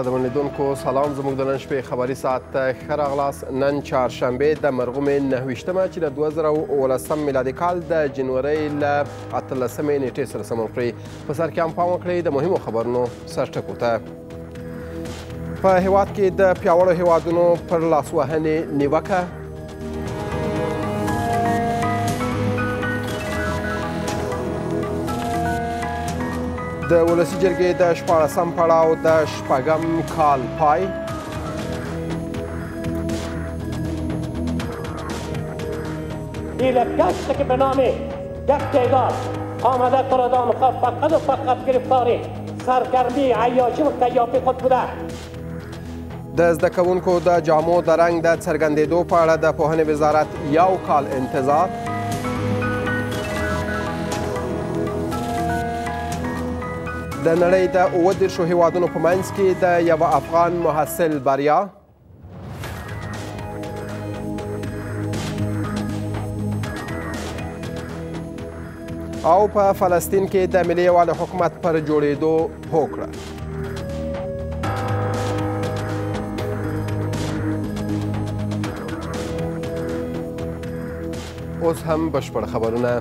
قدرمن لیدونکو سلام زموږ د نن شپې خبري ساعت ته ښه راغلاست نن چهارشنبه د مرغومې نهویشتمه چې د دوه زره او اوولسم میلادي کال د جنورۍ له اتلسمې نېټې سره سمون خوري په سر کې هم پام وکړئ د مهمو خبرونو سرټکو ته په هیواد کې د پیاوړو هیوادونو پر لاسوهنې نیوکه د ولسی جرګې د شپاړسم پړاو د شپږم کال پای ایله کشت که به نام یک تعداد آمده قرادان خواه فقط و فقط گرفتاری سرګرمی عیاشی و کیافی خود بوده د زده کوونکو د جامو د رنګ د څرګندېدو په اړه د پوهنې وزارت یو کال انتظار د نړۍ د اووه دېرشو هیوادونو په منځ کې د یوه افغان محصل بریا او په فلسطین کې د ملي یووالي حکومت پر جوړېدو هوکړه اوس هم بشپړ خبرونه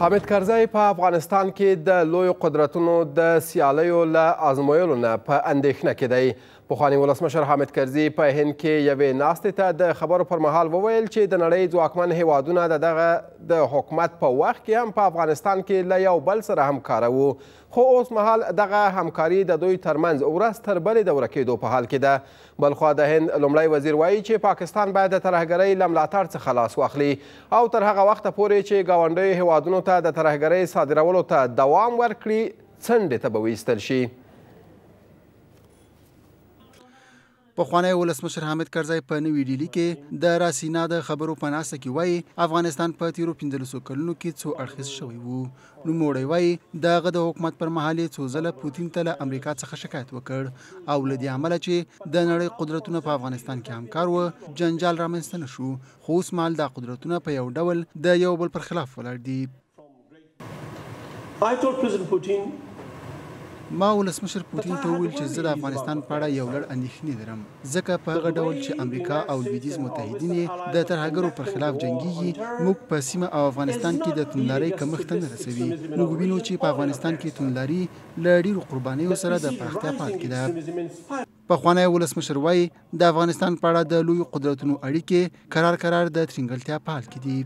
حامد کرزی په افغانستان کې د لوی قدرتونو د سیالیو له آزمویلو نه په اندېښنه کې دی پخوانی ولسمشر حامد کرزي په هند کې یوې ناستې ته د خبرو پر مهال وویل چې د نړۍ ځواکمن هیوادونه د دغه د حکومت په وخت کې هم په افغانستان کې له یو بل سره همکاره وو خو اوس مهال دغه همکاري د دوی ترمنځ ورځ تر بلې د ورکېدو په حال کې ده بلخوا د هند لومړی وزیر وایي چې پاکستان باید د ترهګرۍ له ملاتړ څخه لاس واخلي او تر هغه وخته پورې چې ګاونډیو هیوادونو ته د ترهګرۍ صادرولو ته دوام ورکړي څنډې ته به ویستل شي پخوانی ولسمشر حامد کرزی په نوي ډیلي کې د راسینا د خبرو په ناسته کې وایي افغانستان په تیرو 15 کلونو کې څو اړخیز شوی وو نو موړی وایي دغه د حکومت پر مهال څو ځله پوتین ته له امریکا څخه شکایت وکړ او لدی عمل چې د نړۍ قدرتونه په افغانستان کې همکار و جنجال رامنځته نشو خو اوس مهال دا قدرتونه په یو ډول د یو بل پر خلاف ولاړ دي ما ولسمشر پوتین ته وویل چې زه د افغانستان په اړه یو لړ اندېښنې لرم ځکه په هغه ډول چې امریکا او لویدیځ متحدین یې د ترهګرو پر خلاف جنګیږي موږ په سیمه او افغانستان کې د توندلارۍ کمښت ته نه رسوي موږ وینو چې په افغانستان کې توندلاري له ډیرو قربانیو سره د پراختیا په حال کې ده پخوانی ولسمشر وایي د افغانستان په اړه د لویو قدرتونو اړیکې کرار کرار د ترینګلتیا په حال کې دي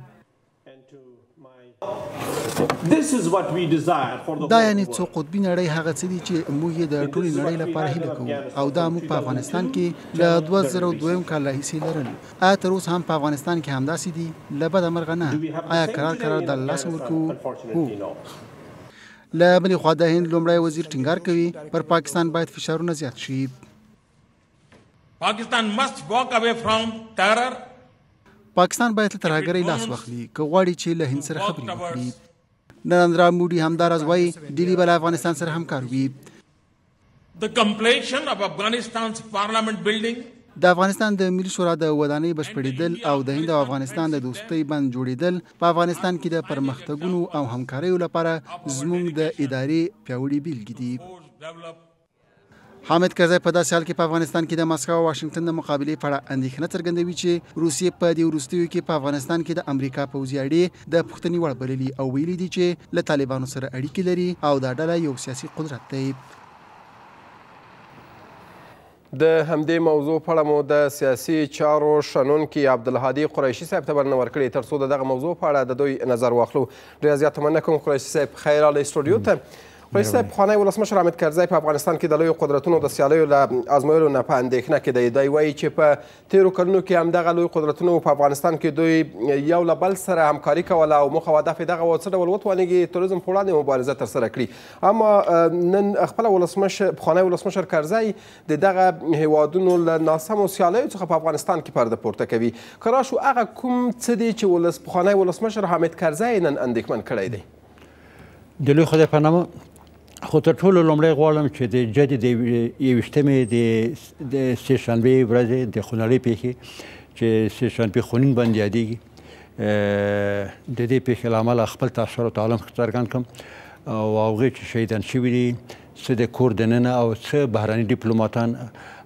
دا یعنی څو قطبی نړۍ هغه څه دي چې موږ یې د ټولې نړۍ لپاره هیله کوو او دا موږ په افغانستان کې له 2002 کال راهیسې لرل آیا تر اوسه هم په افغانستان کې همداسې دي له بده مرغه نه آیا قرار قرار د الله سره ورکو هو له بلې خوا د هند لومړی وزیر ټینګار کوي پر پاکستان باید فشارونه زیات شي پاکستان مسټ واک اوی فرام ټیرر پاکستان باید له ترهګرۍ لاس واخلي که غواړي چې له هند سره خبرې وکړي نرندرا مودي همداراز وایي ډیلی به له افغانستان سره همکار وي The completion of Afghanistan's parliament building د افغانستان د ملي شورا د ودانۍ بشپړېدل او د هند او افغانستان د دوستۍ بند جوړېدل په افغانستان کې د پرمختګونو او همکاریو لپاره زموږ د ادارې پیاوړي بیلګې دي حامد کرزی په داسې حال کې په افغانستان کې د مسکو او واشنګټن د مقابلې په اړه اندېښنه څرګندوي چې روسیې په دې وروستیو کې په افغانستان کې د امریکا پوځي اډې د پوښتنې وړ بللي او ویلي دي چې له طالبانو سره اړیکې لري او دا ډله یو سیاسي قدرت دی. د همدې موضوع په اړه مو د سیاسي چارو شنونکي عبدالهادي قریشي صاحب ته بلنه ورکړې تر څو د دغه موضوع په اړه د دوی نظر واخلو ډېره زیاته مننه کوم قریشي صاحب خیر راغلی سټوډیو ته رئیس صاحب پخوانی ولسمشر حامد کرزی په افغانستان کې د لویو قدرتونو د سیالیو له ازمویلو نه په اندېښنه کې دی دی وایي چې په تیرو کلونو کې همدغه لوی قدرتونو په افغانستان کې دوی یو له بل سره همکاري کوله او موخه هدف یې دغه و څه ډول وتوانېږي تروریزم په وړاندې مبارزه ترسره کړي اما نن خپله ولسمشر پخوانی ولسمشر کرزی د دغه هیوادونو له ناسمو سیالیو څخه په افغانستان کې پرده پورته کوي که راشو هغه کوم څه دي چې ولس پخوانی ولسمشر حامد کرزی نن اندېښمن کړی دی د لوی خدای په نامه خو تر ټولو لومړی غواړم چې د جدي د یوشتمې د سې شنبې ورځې د خونړۍ پیښې چې سې شنبې خونین باندې یادېږي د دې پیښې لامل خپل تاثیر او تعلم څرګند کړم او هغه چې شهیدان شوي دي څه د کور دننه او څه بهرني ډيپلوماتان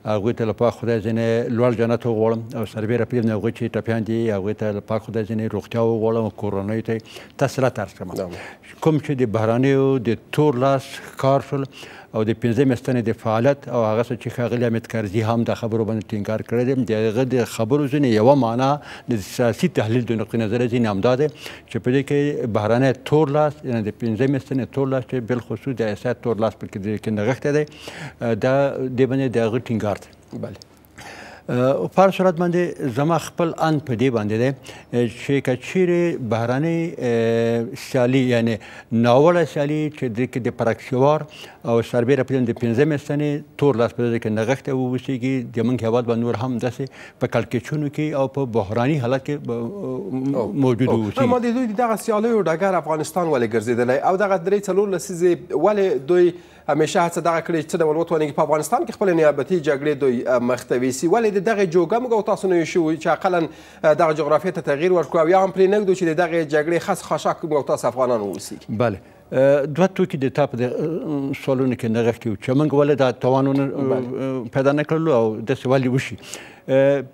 هغوی ته له پاک خدای ځنې لوړ جنت وغواړم او سربېره پر دې هم هغوی چې ټپيان دي هغوی ته له پاک خدای ځنې روغتيا وغواړم او کورنيو ته تسلط عرض کړم کوم چې د بهرنيو د تور لاس ښکار شول او د پنځمې ستنې د فعاليت او هغه څه چې ښاغلي حامد کرزي هم د خبرو باندې ټينګار کړی دی د هغه د خبرو ځنې يوه معنا د سياسي تحليل د نقطې نظره ځنې همدا دی چې په دې کې بهرنی تور لاس یعنې د پنځمې ستنې تور لاس چې بالخصوص د ایس آی تور لاس په کې دې کې نغښتی دی دا دې باندې د هغه ټینګار دی بله په هر صورت باندې زما خپل ان په دې باندې دی چې کچيري بهراني سیالي یعنی ناوړه سیالي چې د کې د پراکسیوار او سربېره په د 15 مستنې تور لاس په دې کې نغښته ووسیږي د منګ هواد باندې نور هم داسې په کړکېچونو کې او په بحراني حالت کې موجود اوسي. اما د دوی دغه سیالیو ډګر افغانستان ولې ګرځېدلی او دغه درې څلور لسیزې ولې دوی همیشه هڅه دغه کړې چې څه ډول وتوانېږي په افغانستان کې خپلې نیابتي جګړې دوی مخ ته ویسي؟ ولې د دغې جوګه موږ او تاسو نه یو شوو چې اقلا دغه جغرافیې ته تغییر ورکړو او یا هم پرې نه ږدو چې د دغې جګړې خس خاشاک موږ او تاسو افغانان واوسېږي؟ بله دوه توکي د تا په دې سوالونو کې نغښتي وو چې موږ ولې دا توان ونه پیدا نه کړلو او داسې ولې وشي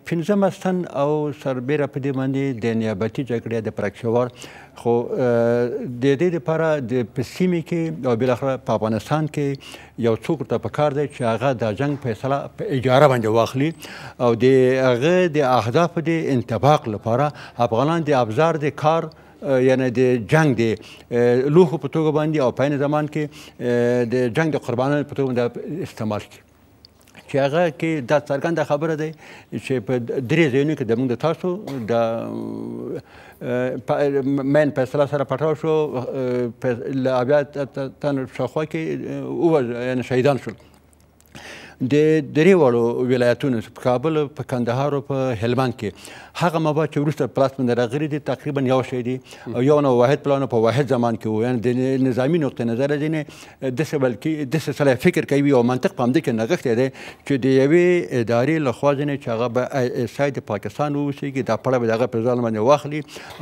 پنځم استن او سربېره په دې باندې د نیابتي جګړې د پرکشوار خو د دې لپاره د په سیمه کې او بالاخره په افغانستان کې یو څوک ته په کار دی چې هغه د جنگ فیصله په اجاره باندې واخلي او د هغه د اهداف د انتباق لپاره افغانان د ابزار د کار یعنی د جنګ د لوښو په توګه باندې او په عین زمان کې د جنګ د قربانانو په توګه باندې استعمال کړي چې هغه کې دا څرګنده خبره ده چې په درې ځایونو کې د موږ تاسو د مین په اصطلاح سره پټاو شو له اویا تن شاوخوا کې ووژل یعنې شهیدان شول د درې وړو ولایتونو په کابل په کندهار او په هلمند کې هغه مواد چې وروسته پلاس باندې راغلي دي تقریبا یو شی دي او یو نو واحد پلان په واحد زمان کې وو یعنی د نظامی نقطه نظر دي نه د څه بلکې د څه سره فکر کوي او منطق په همدې کې نغښته دي چې د یوې ادارې له خوا ځنه چې هغه به آی اس آی د پاکستان ووسیږي دا پړه به دغه په ځان باندې واخلي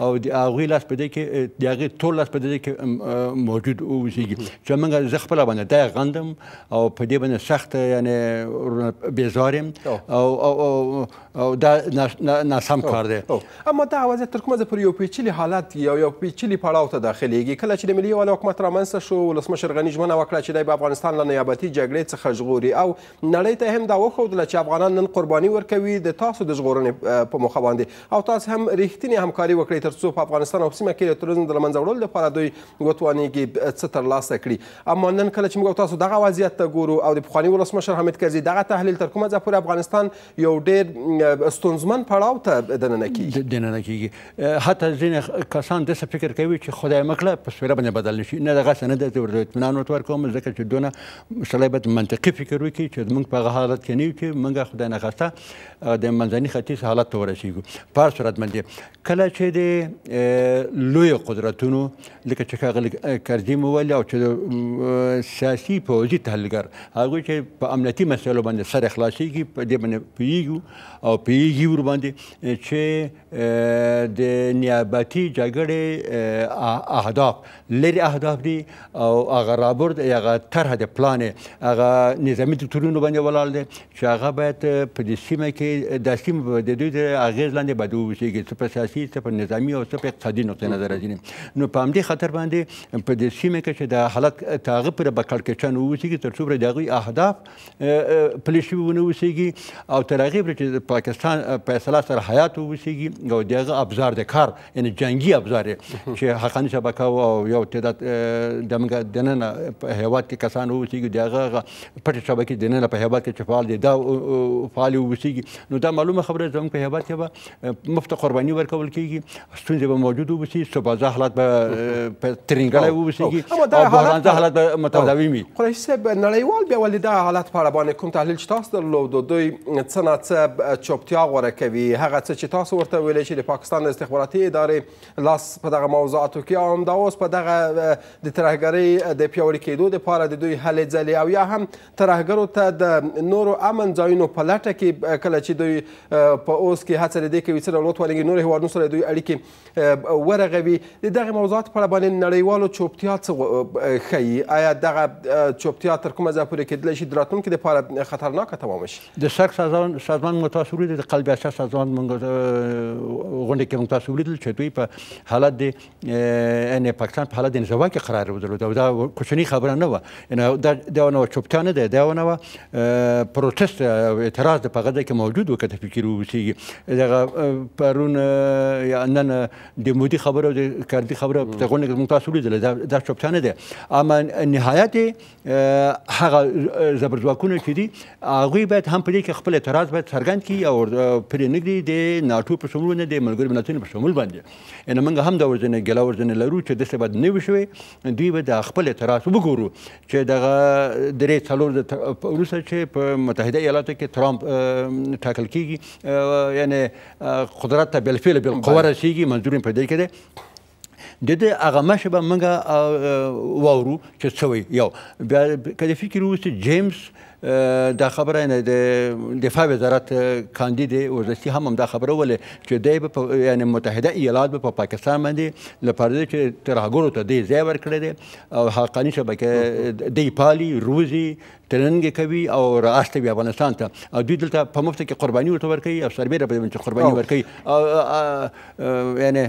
او د هغه لاس په دې کې د هغه ټول لاس په دې کې موجود ووسیږي چې موږ زه خپل باندې دا غندم او په دې باندې سخت یعنی بیزار یم او او او دا ناسم کار دی اما دا وضعیت تر کومه پر یو پیچلي حالت یا یو پیچلي پړاو ته داخلېږي کله چې د ملي یووالي حکومت رامنځته شو ولسمشر غني ژمنه وکړه چې دی به افغانستان له نیابتي جګړې څخه ژغوري او نړۍ ته هم دا وښودله چې افغانان نن قرباني ورکوي د تاسو د ژغورنې په موخه باندې او تاسو هم ریښتینې همکاري وکړئ ترڅو په افغانستان او سیمه کې د تروریزم د لمنځه وړلو لپاره دوی وتوانېږي څه ترلاسه کړي اما نن کله چې موږ او تاسو دغه وضعیت ته ګورو او د پخواني ولسمشر حامد کرزي دغه تحلیل تر کومه ځایه پورې افغانستان یو ډېر ستونزمن پړاو ته دننه کېږي دننه کېږي حتی ځینې کسان داسې فکر کوي چې خدای مه کړه په سویره باندې بدل نه شي نه دغسې نه دی زه ورته اطمینان ورته ورکوم ځکه چې دونه سړی باید منطقي فکر وکړي چې موږ په هغه حالت کې نه یو چې موږ خدای نخواسته د منځني ختیځ حالت ته ورسېږو په هر صورت باندې کله چې د لویو قدرتونو لکه چې ښاغلي کرزي مو ویل او چې سیاسي پوځي تحلیلګر هغوی چې په امنیتي مسایلو باندې سر خلاصېږي په دې باندې پوهېږو او پوهېږي ور باندې چې د نیابتي جګړې اهداف لري اهداف دي او هغه رابرد یا هغه طرح د پلان هغه نظامی دکتورونو باندې ولاړ دي چې هغه باید په دې سیمه کې د سیمه په د دوی د اغیز لاندې باید ووسیږي څه په سیاسي څه په نظامی او څه په اقتصادي نقطه نظر ځینې نو په همدې خاطر باندې په دې سیمه کې چې د حالت تاغه پر بکړ کې چن ووسیږي تر څو د غوي اهداف پلي شي ونه وسیږي او تر هغه چې پاکستان په اصلاح سره حیات ووسیږي او دغه ابزار د کار یعنی جنگي ابزار چې حقاني شبکه او یو تعداد دمګه دننه په هیواد کې کسان اوسېږي د هغه پټې شبکې دننه په هیواد کې چې فعال دي دا فعال اوسېږي نو دا معلومه خبره زموږ په هیواد کې به مفت قرباني ورکول کېږي ستونزې به موجود اوسي صوبازه حالات به ترینګړی اوسېږي او بحرانزه حالات به متداوم وي قریشي صاحب نړیوال بیا ولې دا حالت په اړه باندې کوم تحلیل چې تاسو درلود دوی څه نا څه چوپتیا غوره کوي هغه څه چې تاسو ورته ویل چې د پاکستان د استخباراتي ادارې لاس په دغه موضوعاتو کې او همدا اوس په دغه د ترهګرۍ د پیاوړي کېدو لپاره د دوی هلې ځلې او یا هم ترهګرو ته د نورو امن ځایونو په لټه کې کله چې دوی په اوس کې هڅه لیدې کوي څه ډول وتوانېږي نور هیوادونو سره دوی اړیکې ورغوي د دغه موضوعاتو په اړه باندې نړیوالو چوپتیا څه ښیي آیا دغه چوپتیا تر کومه ځایه پورې کېدلی شي د راتلونکي لپاره خطرناکه تمام شي د سرک سازمان سازمان مو تاسو ولید د قلب اچا سازمان مونږ غونډه کې مونږ تاسو ولیدل چې دوی په حالت د ان پاکستان په حالت د انزوا کې قرار درلود او دا کوچنی خبره نه و انه دا دا انه چوپتیا نه ده دا انه پروتست او اعتراض په غده کې موجود وکړه فکر ووسیږي دا پرون یا نن د مودي خبره او د کاندي خبره په غونډه کې موږ تاسو لیدل دا دا چوپتیا نه ده اما نهایت هغه زبرځواکونه چې دي هغه باید هم په دې کې خپل اعتراض باید څرګند کړي او پرې نه دي د ناتو په شمول نه د ملګرو ملتونو په شمول باندې ان موږ هم دا ورځنه ګلا ورځنه لرو چې د څه بد نه وشوي دوی به د خپل اعتراض وګورو چې دغه درې څلور د وروسته چې په متحده ایالاتو کې ترامپ ټاکل کیږي یعنی قدرت ته بالفعل بالقوه رسیږي منظور په دې کې دی د دې هغه مشه به موږ واورو چې څه وي یو بیا کله فکر وو چې جیمز دا خبره یعنی د دفاع وزارت کاندید اوزستی هم همدا خبره وله چې دی به یعنی متحده ایالات به په پاکستان باندې لپاره دی چې ترهګرو ته دی ځای ورکړی دی او حقانی شبکه دی پالی روزی ترنګ کوي او راستوي افغانستان ته او دوی دلته په مفت کې قرباني ورته ورکوي او سربېره په دې چې قرباني ورکوي او یعنی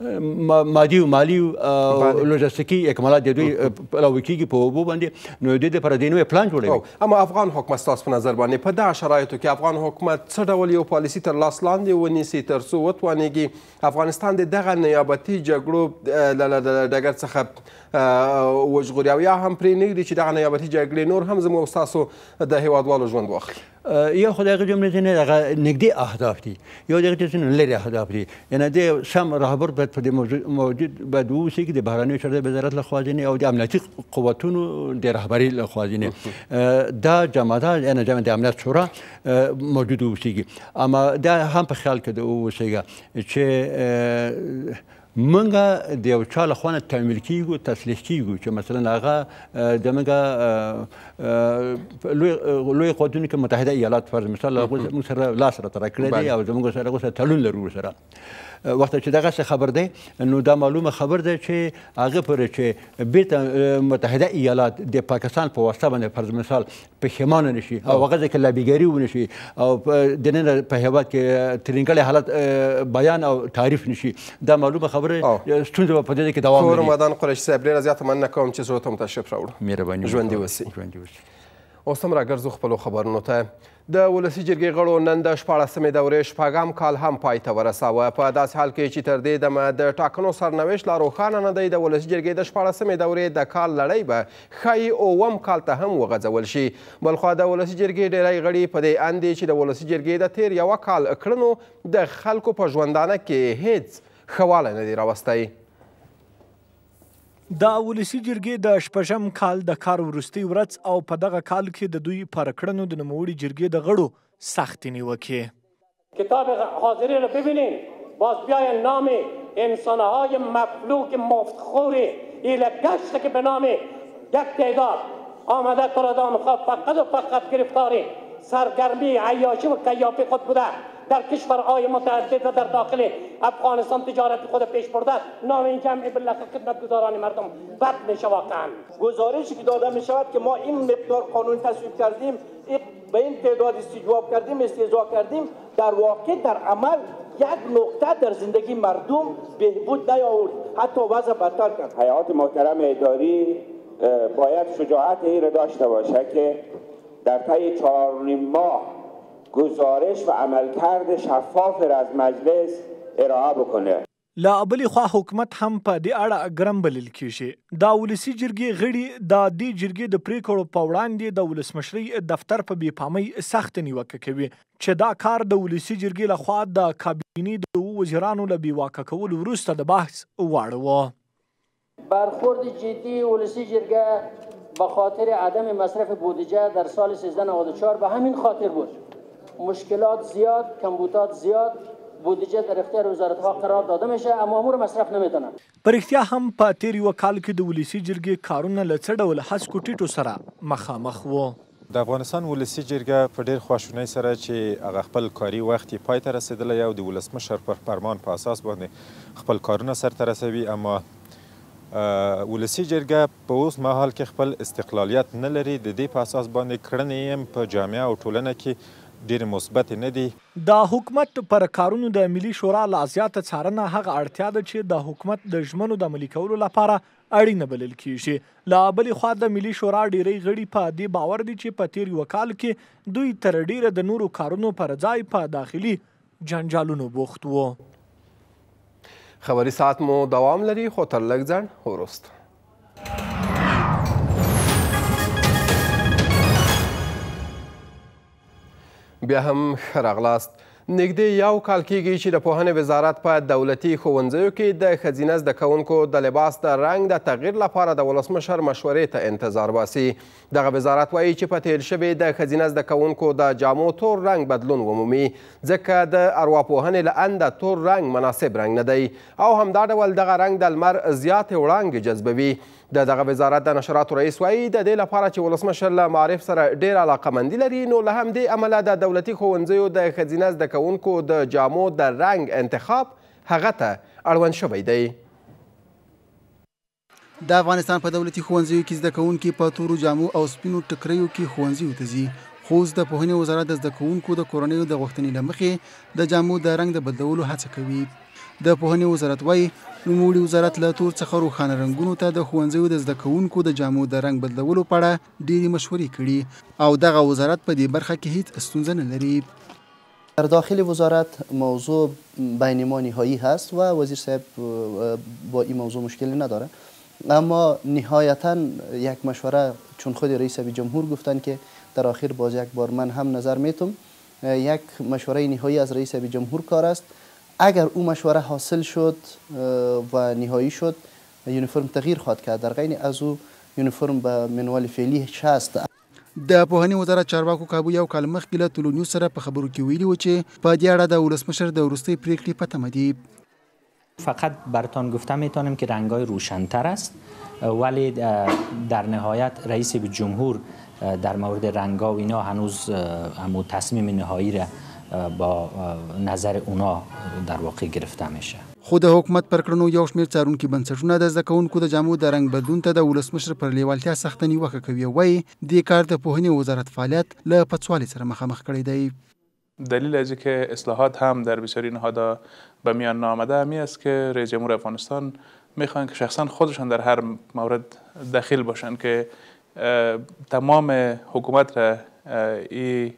مادي او مالی او لوجستیکي اکمالات د دوی پلاوي کیږي په وبو باندې نو د دې پر دې نوې پلان جوړوي اما افغان حکومت تاسو په نظر باندې په دغه شرایطو کې افغان حکومت څه ډول یو پالیسی تر لاس لاندې ونیسي ترڅو وتوانیږي افغانستان د دغه نیابتي جګړو له ډګر څخه وژغوري او یا هم پرې نه ږدي چې دغه نیابتي جګړې نور هم زموږ تاسو د هیوادوالو ژوند واخلي يو خو د هغې جملې ځينې هغه نږدې اهداف دي، يو د هغې ته ځينې لرې اهداف دي، يعنې د سم رهبر باید په دې موضوع موجود باید واوسېږي، د بهرنیو چارو وزارت له خوا ځينې او د امنیتي قوتونو د رهبرۍ له خوا ځينې دا جمع ده، یعنې جمع د امنیت شورا موجود واوسېږي، اما دا هم په خیال کې واوسېږه چې مونږ د یو چا له خوا نه تعمیل کیږو تصلیح کیږو چې مثلا هغه د مونږ لوی لوی قوتونو کې متحده ایالات فرض مثال هغه مونږ سره لاس را تر کړی دی او زمونږ سره هغه تړون لرو سره وخت چې دغه څه خبر دی نو دا معلومه خبر دی چې هغه پر چې بیرته متحده ایالات د پاکستان په واسطه باندې فرض مثال پښیمانه نشي او هغه ځکه لابیګری ونشي او دننه په هیواد کې ترینګړی حالت بیان او تعریف نشي دا معلومه خبره ستونزه په دې کې دوام لري رمضان قریشي صاحب ډیره زیاته مننه کوم چې زړه ته تشریف راوړو مهرباني ژوندي اوسئ ژوندي اوسئ اوس هم راګرځو خپلو خبرونو ته د ولسي جرګې غړو نن د شپاړسمې دورې شپږم کال هم پای ته ورساوه په داسې حال کې چې تر دې دمه د ټاکنو سرنوشت لا روښانه نه دی د ولسي جرګې د شپاړسمې دورې د کال لړۍ به ښايي اووم کال ته هم وغځول شي. بلخوا د ولسي جرګې ډېری غړي په دې اند دي چې د ولسي جرګې د تېر یوه کال کړنو د خلکو په ژوندانه کې هېڅ ښه والی نه دی راوستی. د ولسي جرګې د شپږم کال د کار وروستۍ ورځ او په دغه کال کې د دوی پر کړنو د نوموړي جرګې د غړو سختې نیوکې. کتاب حاضری را ببینین باز بیاین نام انسانهای مفلوک مفتخوری ایل گشت که به نام یک تعداد آمده کردان خود فقط و فقط گرفتاری سرگرمی عیاشی و کیافی خود بوده در کشورهای متعدد و در داخل افغانستان تجارت خود پیش برده نام این جمع بالله خدمت گذارانی مردم بد میشه واقعا گزارشی که داده می شود که ما این مقدار قانون تصویب کردیم به این تعداد استجواب کردیم استعضا کردیم در واقع در عمل یک نقطه در زندگی مردم بهبود نیاورد حتی وضع بدتر کرد حیات محترم اداری باید شجاعت ایره داشته باشه که در طی چهار ماه گزارش و عملکرد شفاف از مجلس ارائه بکنه له بلې خوا حکومت هم په دې اړه ګرم بلل کېږي. د ولسي جرګې غړي د دې جرګې د پرېکړو په وړاندې د ولسمشرۍ دفتر په بې پامۍ سخته نیوکه کوي چې دا کار د ولسي جرګې له خوا د کابینې د اوو وزیرانو له بې واکه کولو وروسته د بحث وړ و. برخورد جدی ولسی جرګه به خاطر عدم مصرف بودجه در سال 1394 به همین خاطر بود مشکلات زیاد کمبوتات زیاد بودجه در اختیار وزارت ها قرار داده میشه اما امور مصرف نمیتونه په رښتیا هم په تېر یوه کال کې د ولسي جرګې کارونه له څه ډول هسکو ټیټو سره مخامخ وو؟ د افغانستان ولسي جرګه په ډېر خواشونۍ سره چې هغه خپل کاري وخت یې پای ته رسېدلی او د ولسمشر پر فرمان په اساس باندې خپل کارونه سرته رسوي اما ولسي جرګه په اوس مهال کې خپل استقلالیت نه لري د دې په اساس باندې کړنې یې هم په جامعه او ټولنه کې ډېرې مثبتې نه دي. د حکومت پر کارونو د ملي شورا لا زیاته څارنه هغه اړتیا ده چې د حکومت د ژمنو د عملي کولو لپاره اړینه بلل کیږي. له بلې خوا د ملي شورا ډیری غړي په دې باور دي چې په تیر یوه کال کې دوی تر ډیره د نورو کارونو پر ځای په داخلي جنجالونو بوخت وو. خبري ساعت مو دوام لري خو تر لږ ځنډ وروسته. بیا هم ښه راغلاست. نږدې یو کال کېږي چې د پوهنې وزارت په دولتي ښوونځیو کې د ښځینه زده کوونکو د لباس د رنګ د تغیر لپاره د ولسمشر مشورې ته انتظار باسي. دغه وزارت وایي چې په تېر شوي د ښځینه زده کوونکو د جامو تور رنګ بدلون ومومي ځکه د ارواپوهنې له انده تور رنګ مناسب رنګ نه دی او همدا ډول دغه رنګ د لمر زیاتې وړانګې جذبوي د دغه وزارت د نشراتو رئیس وایي د دې لپاره چې ولسمشر له معارف سره ډېر علاقه مندي لري نو له همدې امله د دولتي ښوونځیو د ښځینه زده کوونکو د جامو د رنګ انتخاب هغه ته اړوند شوی دی. د افغانستان په دولتي ښوونځیو کې زده کوونکي په تورو جامو او سپینو ټکریو کې ښوونځیو ته ځي خو اوس د پوهنې وزارت د زده کوونکو د کورنیو د غوښتنې له مخې د جامو د رنګ د بدلولو هڅه کوي. د پوهنې وزارت وايي، نوموړي وزارت له تور څخه روښانه رنګونو ته د ښوونځیو د زده کوونکو د جامو د رنګ بدلولو په اړه ډېرې مشورې کړي او دغه وزارت په دې برخه کې هېڅ ستونزه نه لري. در داخل وزارت موضوع بین ما نهایی هست و وزیر صاحب با این موضوع مشکلی نداره اما نهایتا یک مشوره چون خود رئیس ابی جمهور گفتند که در آخر باز یک بار من هم نظر میتم یک مشوره نهایی از رئیس ابی جمهور کار است اگر او مشوره حاصل شد و نهایی شد یونیفرم تغییر خواهد کرد در غین از او یونیفرم به منوال فعلی شست. د پوهنې وزارت چارواکو کابو یو کال مخکې له طلوع نیوز سره په خبرو کې ویلي و چې په دې اړه د ولسمشر د وروستۍ پرېکړې په تمه دي. فقط برتان گفته میتانیم که رنگای روشن تر است ولی در نهایت رئیس جمهور در مورد رنگا و اینا هنوز امو تصمیم نهایی را با نظر اونا در واقع گرفته میشه. خو د حکومت پر کړنو یو شمېر څارونکي بنسټونه د زده کوونکو د جامو د رنګ بدلون ته د ولسمشر پر لېوالتیا سخته نیوکه کوي او وايي، دې کار د پوهنې وزارت فعالیت له پڅوالي سره مخامخ کړی دی. دلیل از این که اصلاحات هم در بسیاری نهادها به میان ناآمده همی است که رئیس جمهور افغانستان میخواهند که شخصا خودشان در هر مورد دخیل باشند که تمام حکومت را ای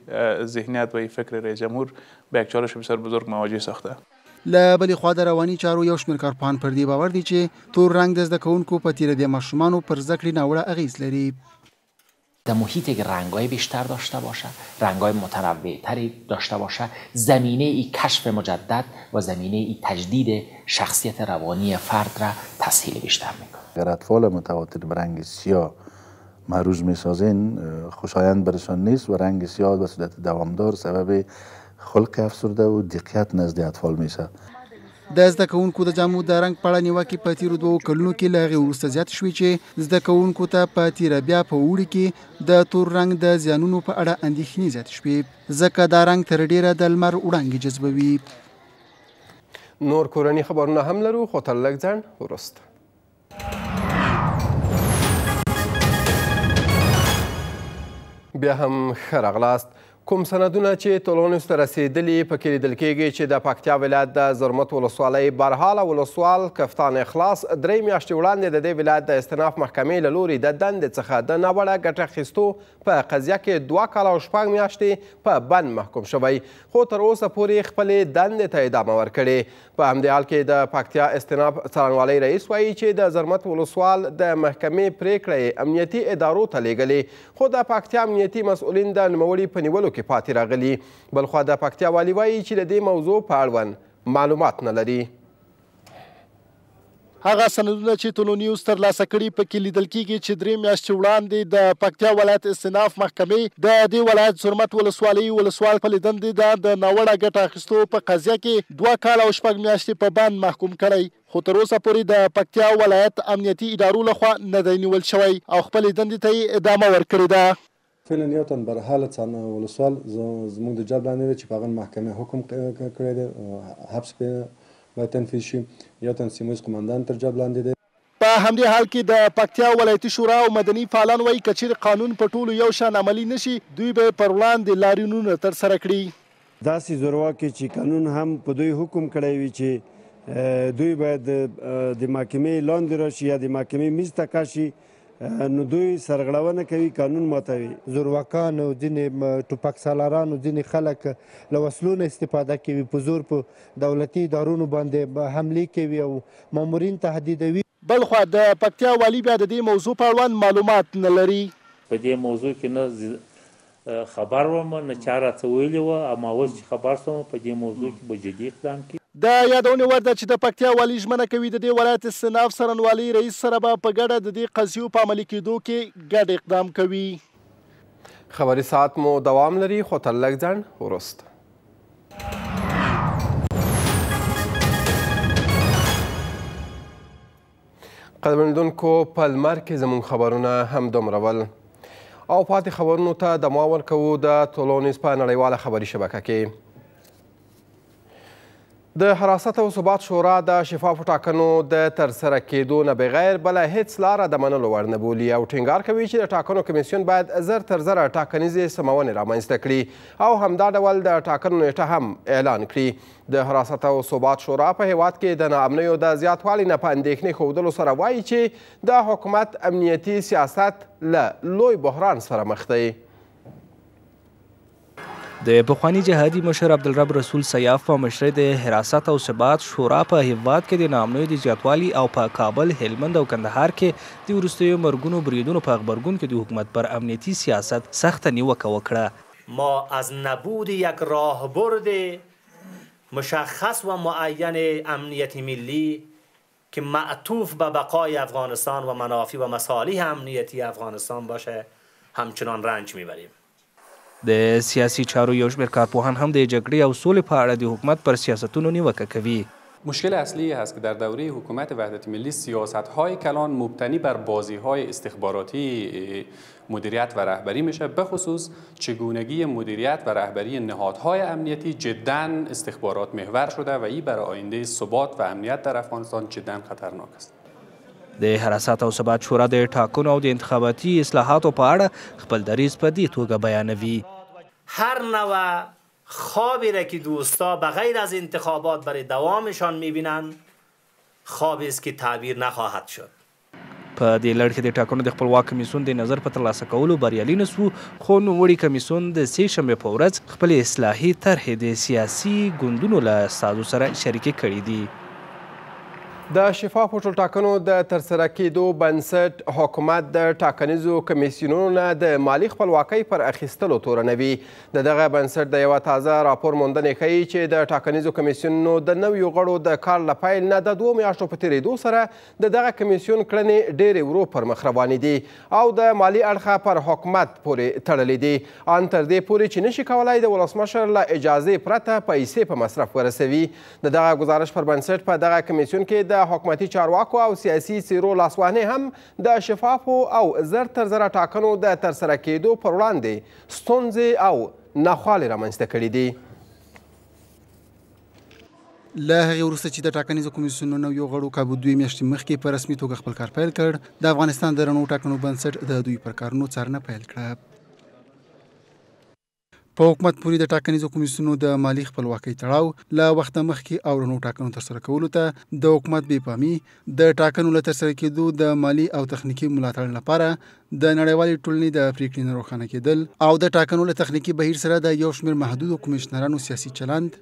ذهنیت و ای فکر رئیس جمهور به یک چالش بسیار بزرگ مواجه ساخته. له بلې خوا د رواني چارو یو شمېر کارپوهان پر دې باور دي چې تور رنګ د زده کوونکو په تېره بیا ماشومانو پر زده کړې ناوړه اغېز لري. در محیطی که رنگای بیشتر داشته باشه رنگای متنوع تری داشته باشه زمینه ای کشف مجدد و زمینه ای تجدید شخصیت روانی فرد را تسهیل بیشتر میکنه در اطفال متواتر سیاه معروج میسازین خوشایند برشان نیست و رنگ سیاه به صورت دوامدار سبب خلق افسرده و دقت نزد اطفال میشه د زده کوونکو د جامو د رنګ په اړه نیوکې په تیرو دوو کلونو کې له هغې وروسته زیاتې شوې چې زده کوونکو ته په تیره بیا په اوړي کې د تور رنګ د زیانونو په اړه اندېښنې زیاتې شوې ځکه دا رنګ تر ډیره د لمر وړانګې جذبوي نور کورني خبرونه هم لرو خو تر لږ ځنډ وروسته بیا هم ښه راغلاست کوم سندونه چې تولونس ته رسېدلي پکې لیدل کېږي چې د پکتیا ولایت د زرمت ولسوالۍ برحاله ولسوال کفتان اخلاص درې میاشتې وړاندې د دې ولایت د استناف محکمې له لوري د دندې څخه د ناوړه ګټه اخیستو په قضیه کې دوه کاله او شپږ میاشتې په بند محکوم شوی خو تر اوسه پورې خپلې دندې ته ادامه ورکړې په همدې حال کې د پکتیا استناف څارنوالۍ رئیس وایي چې د زرمت ولسوال د محکمې پریکړه یې امنیتي ادارو ته لیږلې خو د پکتیا امنیتي مسؤلین د نوموړي په نیولو کې پاتې راغلي بلخوا د پکتیا والي وایي چې د دې موضوع په اړوند معلومات نه لري هغه سندونه چې طلوع نیوز ترلاسه کړي په کې لیدل کېږي چې درې میاشتې وړاندې د پکتیا ولایت استیناف محکمې د دې ولایت زرمت ولسوالۍ ولسوال پلې دندې نه د ناوړه ګټه اخیستو په قضیه کې دوه کاله او شپږ میاشتې په بند محکوم کړی خو تر اوسه پورې د پکتیا ولایت امنیتي ادارو لخوا نه دی نیول شوی او خپلې دندې ته یې ادامه ورکړې ده. فعلا یو تن برحاله څان ولسوال زموږ د جاب لاندې دی چې په هغه محکمې حکم کړی دی حبس پرې باید تنفیذ شي یو تن سیمویز قوماندان تر جاب لاندې دی. په همدې حال کې د پکتیا ولایتي شورا او مدني فعالان وايي که چېرې قانون په ټولو یو شان عملي نه شي دوی به یې پر وړاندې لاریونونه ترسره کړي. داسې زورواکي چې قانون هم په دوی حکم کړی وي چې دوی باید د محکمې لاندې راشي یا د محکمې میز ته کاشي نو دوی سرغړونه کوي قانون ماتوي زورواکان او ځینې ټوپک سالاران او ځینې خلک له وسلو نه استفاده کوي په زور په دولتي ادارونو باندې حملې کوي او مامورین تهدیدوي بلخوا د پکتیا والي بیا د دې موضوع په اړوند معلومات نه لري. په دې موضوع کې نه خبر وم نه چا راڅه ویلي وه اما اوس چې خبر شوم په دې موضوع کې به جدي اقدام کیږي. د یادونې ور ده چې د پکتیا والي ژمنه کوي د دې ولایت استیناف څارنوالۍ رئیس سره به په ګډه د دې قضیو په عملي کیدو کې ګډ اقدام کوي. خبري ساعت مو دوام لري خو تر لږ ځنډ وروسته. قدرمنلیدونکو په لمر کې زموږ خبرونه همدومره ول او پاتې خبرونو ته دوام ورکوو د طلوع نیوز په نړیواله خبري شبکه کې د حراست او ثبات شورا د شفافو ټاکنو د ترسره کېدو نه بغیر بله هیڅ لاره د منلو وړ نه بولي او ټینګار کوي چې د ټاکنو کمیسیون باید زر تر زره ټاکنیزې سمونې رامنځته کړي او همدا ډول د ټاکنو نیټه هم اعلان کړي د حراست او ثبات شورا په هېواد کې د ناامنیو د زیاتوالي نه په اندېښنې ښودلو سره وایي چې د حکومت امنیتي سیاست له لوی بحران سره مخ دی. د پخواني جهادي مشر عبدالرب رسول سیاف په مشرۍ د حراست او ثبات شورا په هیواد کې د ناامنیو د زیاتوالي او په کابل، هلمند او کندهار کې د وروستیو مرګونو بریدونو په غبرګون کې د حکومت پر امنیتي سیاست سخته نیوکه وکړه. ما از نبود یک راهبرد مشخص و معین امنیت ملی که معطوف به بقای افغانستان و منافع و مصالح امنیتی افغانستان باشه همچنان رنج میبریم. د سیاسي چارو یو شمېر کارپوهان هم د جګړې او سولې په اړه د حکومت پر سیاستونو نیوکه کوي. مشکل اصلی این هست که در دوره حکومت وحدت ملی سیاست های کلان مبتنی بر بازی های استخباراتی مدیریت و رهبری میشه بخصوص چگونگی مدیریت و رهبری نهادهای امنیتی جدا استخبارات محور شده و این برای آینده ثبات و امنیت در افغانستان جدا خطرناک است د حراسات او ثبات شورا د ټاکنو او د انتخاباتي اصلاحاتو په اړه خپل دریځ په دې توګه بیانوي. هر نوع خوابی را که دوستا بغیر از انتخابات برای دوامشان می بینند خوابی است که تعبیر نخواهد شد. په دې لړ کې د ټاکنو د خپلواک کمېسیون د نظر په ترلاسه کولو بریالي نه شوو، خو نوموړي کمېسیون د سې شنبې په ورځ خپلې اصلاحي طرحې د سیاسي ګوندونو له استازو سره شریکې کړې دي. د شفافو ټولټاکنو د ترسره کېدو بنسټ حکومت د ټاکنیزو کمېسیونونو نه د مالي خپلواکۍ پر اخیستلو تورنوي. د دغه بنسټ د یوه تازه راپور موندنې ښیي چې د ټاکنیزو کمیسیونونو د نویو غړو د کار له پیل نه د دوو میاشتو په تېرېدو سره د دغه کمیسیون کړنې ډېرې ورو پر مخ روانې دي او د مالي اړخه پر حکومت پورې تړلې دي ان تر دې پورې چې نشي کولای د ولسمشر له اجازې پرته پیسې په مصرف ورسوي د دغه ګزارش پر بنسټ په دغه کمیسیون کې د حکومتي چارواکو او سیاسي څیرو لاسوهنې هم د شفافو او زر تر زره ټاکنو د ترسره کېدو پر وړاندې ستونزې او ناخوالې رامنځته کړې دي. له هغې وروسته چې د ټاکنیزو کمیسیونو نویو غړو کابو دوې میاشتې مخکې په رسمي توګه خپل کار پیل کړ، د افغانستان د رڼو ټاکنو بنسټ د دوی پر کارونو څارنه پیل کړه. په حکومت پورې د ټاکنیزو کمیسیونو د مالي خپلواکۍ تړاو، له وخته مخکې او رڼو ټاکنو ترسره کولو ته د حکومت بې پامي، د ټاکنو له ترسره کېدو د مالي او تخنیکي ملاتړ لپاره د نړیوالې ټولنې د پریکړې نه روښانه کېدل او د ټاکنو له تخنیکي بهیر سره د یو شمېر محدودو کمشنرانو سیاسي چلند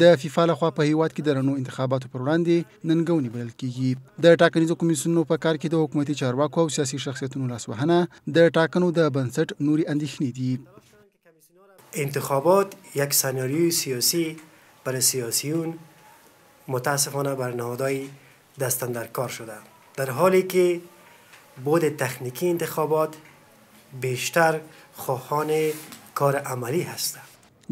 د فیفا لخوا په هیواد کې د رڼو انتخاباتو پر وړاندې ننګونې بلل کیږي د ټاکنیزو کمیسیونونو په کار کې د حکومتي چارواکو او سیاسي شخصیتونو لاسوهنه د ټاکنو د بنسټ نوري اندېښنې دي انتخابات یک سناریوی سیاسی برای سیاسیون متاسفانه بر نهادهای دستاندرکار شده در حالی که بعد تکنیکی انتخابات بیشتر خواهان کار عملی هستند.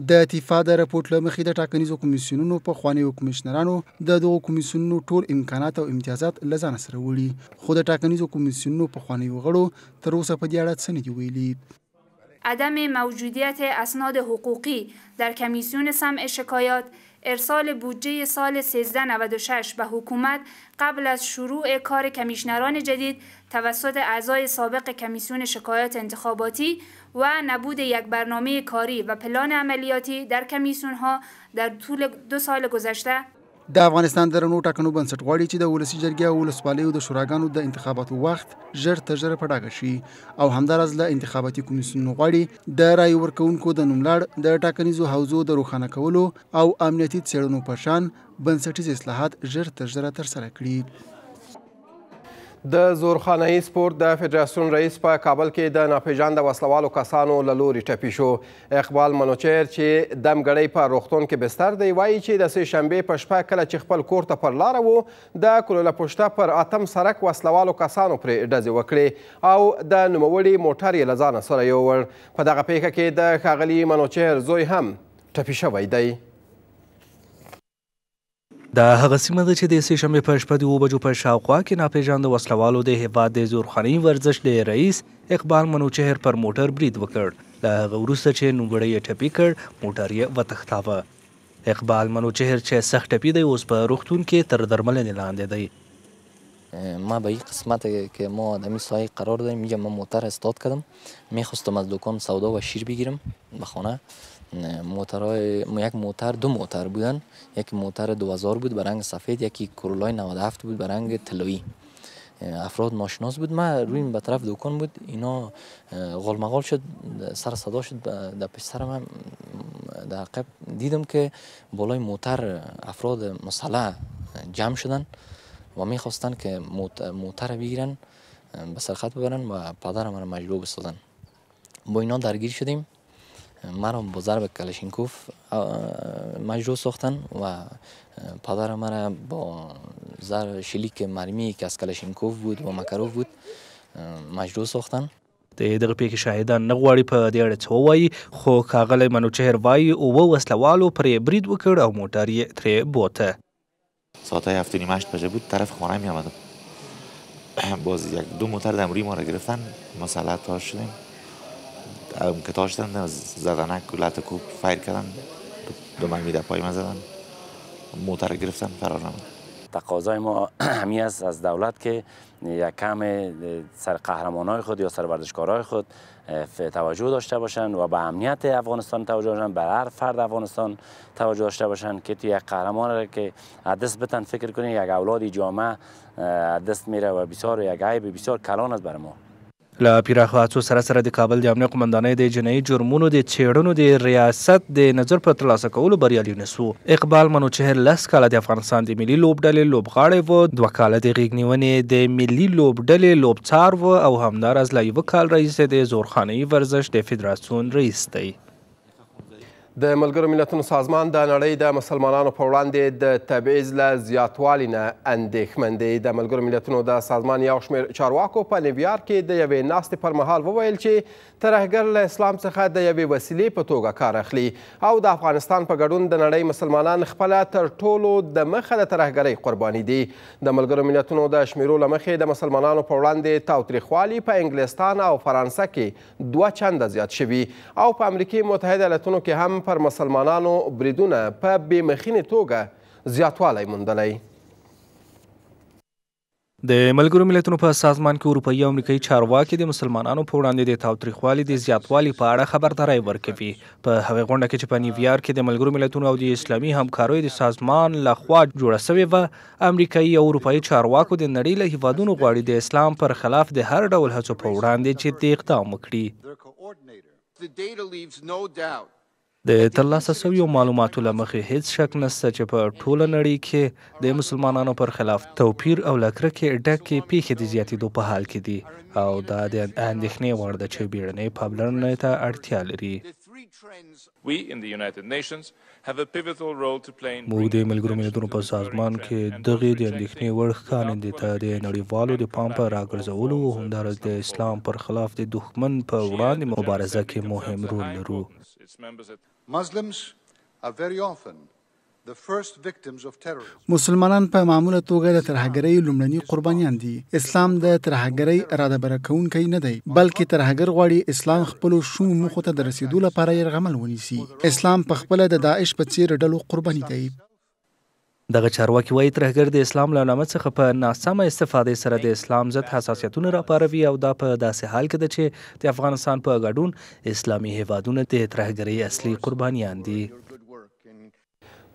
د تیفا د رپوټ له مخې د ټاکنیزو کمیسیونونو پخوانیو کمیشنرانو د دغو کمیسیونونو ټول امکانات او امتیازات له ځانه سره وړي خو د ټاکنیزو کمیسیونونو پخوانیو غړو تر اوسه په دې اړه څه نه دي ویلي. عدم موجودیت اسناد حقوقی در کمیسیون سمع شکایات ارسال بودجه سال 1396 به حکومت قبل از شروع کار کمیشنران جدید توسط اعضای سابق کمیسیون شکایات انتخاباتی و نبود یک برنامه کاری و پلان عملیاتی در کمیسیون ها در طول دو سال گذشته د افغانستان د رڼو ټاکنو بنسټ غواړي چې د ولسي جرګې او ولسوالیو د شوراګانو د انتخاباتو وخت ژر تر ژره په ډاګه شي او همداراز له انتخاباتي کمیسیونونو غواړي د رای ورکوونکو د نوملړ د ټاکنیزو حوزو د روښانه کولو او امنیتي څېړنو په شان بنسټیز اصلاحات ژر تر ژره ترسره کړي. د زورخانهيي سپورت د فدراسیون رئیس په کابل کې د ناپېژانده وسلوالو کسانو له لوري ټپي شو. اقبال منوچهر چې دمګړۍ په روغتون کې بستر دی وایي چې د سې شنبې په شپه کله چې خپل کور ته پر لاره وو د کلوله پشته پر اتم سرک وسلوالو کسانو پرې ډزې وکړې او د نوموړي موټر یې له ځانه سره یووړ. په دغه پیښه کې د ښاغلي منوچهر زوی هم ټپي شوی دی. دا هغه سیمه ده چې د سې شنبې په شپه د اوو بجو په شاوخوا کې ناپېژاندو وسله والو د هېواد د زورخاني ورزش د رئیس اقبال منوچهر پر موټر برید وکړ. له هغه وروسته چې نوموړی یې ټپي کړ، موټر یې وتښتاوه. اقبال منوچهر چې سخت ټپي دی، اوس په روغتون کې تر درملنې لاندې دی. ما به ای قسمت که ما آدمی سایه قرار داریم میگم من موتر استاد کردم میخواستم از دکان سودا و شیر بگیرم به خانه موترای یک موتر دو موتر بودن یک موتر 2000 بود به رنگ سفید یکی کرولای 97 بود به رنگ طلایی افراد ناشناس بود ما رویم به طرف دکان بود اینا غول مغول شد سر صدا شد در پیش سر من در عقب دیدم که بالای موتر افراد مسلح جمع شدن و می خواستند که موتر بگیرند به سرخط ببرند و پدر مرا مجبور بسازند با اینا درگیر شدیم مرا با ضرب کلشینکوف مجروح ساختن و پدر مرا با زر شلیک مرمی که از کلشینکوف بود و مکروف بود مجروح ساختن د دغې پېښې شاهدان نه غواړي په دې اړه څه ووایي، خو ښاغلی منوچهر وايي، اووه وسله والو پرې برید وکړ او موټر یې ترې بوته. ساعتهای هفت نیم هشت بجه بود طرف خانه می آمدم باز یک دو موتر دمری ما را گرفتن مسلط شدیم که شدن زدنک لطه کوب فایر کردن دو من میده پای من زدن موتر گرفتن فرار تقاضای ما همی است از دولت که یک کم سر قهرمان خود یا سر ورزشکار خود توجه داشته باشند و به امنیت افغانستان توجه باشند به هر فرد افغانستان توجه داشته باشند که تو یک قهرمان را که دست بتن فکر کنی یک اولاد جامعه دست میره و بسیار یک عیب بسیار کلان است بر ما له پراخو هڅو سره سره د کابل د امنیه قومندانۍ د جنایي جرمونو د څېړنو د ریاست د نظر په ترلاسه کولو بریالي نه سو. اقبال منوچهر لس کاله د افغانستان د ملي لوبډلې لوبغاړی و، دوه کاله د غېږ نیونې د ملي لوبډلې لوبڅار و او همداراز له یوه کال راهیسې د زورخانهيي ورزش د فدراسیون رئیس دی. د ملګرو ملتونو سازمان د نړۍ د مسلمانانو په وړاندې د تبعیض له زیاتوالي نه اندېښمن دی. د ملګرو ملتونو د سازمان یو شمېر چارواکو په نیویارک کې د یوې ناستې پر مهال وویل چې ترهګر له اسلام څخه د یوې وسیلې په توګه کار اخلي او د افغانستان په ګډون د نړۍ مسلمانان خپله تر ټولو د مخه د ترهګرۍ قرباني دي. د ملګرو ملتونو د شمیرو له مخې د مسلمانانو په وړاندې تاوتریخوالي په انګلستان او فرانسه کې دوه چنده زیات شوي او په امریکې متحده ایالتونو کې هم پر مسلمانانو بریدونه په بې مخینې توګه زیاتوالی موندلی. د ملګرو ملتونو په سازمان کې اروپایي او امریکایي چارواکي د مسلمانانو په وړاندې د تاوتریخوالي د زیاتوالي په اړه خبرداری ورکوي په هغه غونډه کې چې په نیویارک کې د ملګرو ملتونو او د اسلامي همکاریو د سازمان لخوا جوړه شوې وه امریکایي او اروپایي چارواکو د نړۍ له هیوادونو غواړي د اسلام پر خلاف د هر ډول هڅو په وړاندې جدي اقدام وکړي د ترلاسه سویو معلوماتو له مخې هیڅ شک نسته چې په ټوله نړۍ کې د مسلمانانو پر خلاف توپیر او له کرکې ډکې پیښې د زیاتیدو په حال کې دي او دا د اندېښنې وړ ده چې بیړنۍ پاملرنې ته اړتیا لري. موږ د ملګرو ملتونو په سازمان کې دغې د اندېښنې وړ ښکارندې ته د نړیوالو د پام په راګرځولو او همداراز د اسلام پر خلاف د دښمن په وړاندې مبارزه کې مهم رول لرو. مسلمانان په معموله توګه د ترهګرۍ لومړني قربانیان دي. اسلام د ترهګرۍ اراده بره کوونکی نه دی، بلکې ترهګر غواړي اسلام خپلو شومو موخو ته د رسېدو لپاره یرغمل ونیسي. اسلام پخپله د داعش په څېر ډلو قرباني دی. دغه چارواکي وايي، ترهګر د اسلام له نامه څخه په ناسمه استفادې سره د اسلام ضد حساسیتونه راپاروي او دا په داسې حال کې ده چې د افغانستان په ګډون اسلامي هېوادونه د ترهګرۍ اصلي قربانیان دي.